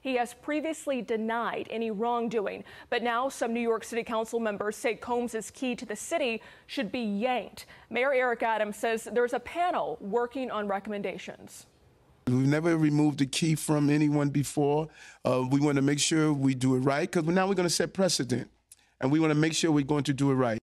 He has previously denied any wrongdoing, but now some New York City Council members say Combs' key to the city should be yanked. Mayor Eric Adams says there's a panel working on recommendations. We've never removed the key from anyone before. Uh, we want to make sure we do it right because now we're going to set precedent, and we want to make sure we're going to do it right.